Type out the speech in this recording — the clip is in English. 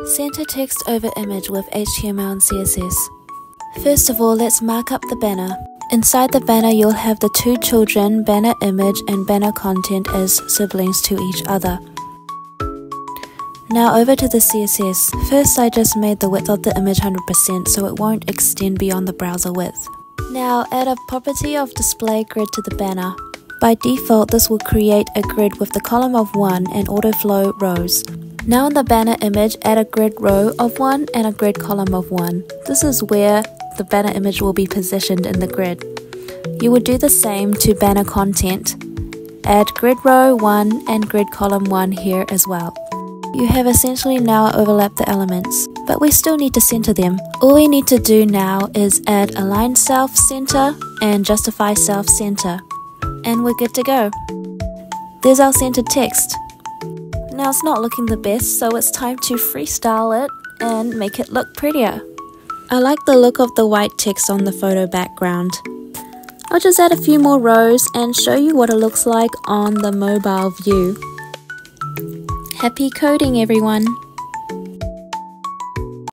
Center text over image with HTML and CSS. First of all, let's mark up the banner. Inside the banner, you'll have the two children, banner image and banner content as siblings to each other. Now over to the CSS. First I just made the width of the image 100% so it won't extend beyond the browser width. Now add a property of display grid to the banner. By default this will create a grid with the column of 1 and autoflow rows. Now in the banner image add a grid row of 1 and a grid column of 1. This is where the banner image will be positioned in the grid. You would do the same to banner content. Add grid row 1 and grid column 1 here as well. You have essentially now overlapped the elements, but we still need to center them. All we need to do now is add align self center and justify self center, and we're good to go. There's our centered text. Now it's not looking the best, so it's time to freestyle it and make it look prettier. I like the look of the white text on the photo background. I'll just add a few more rows and show you what it looks like on the mobile view. Happy coding, everyone!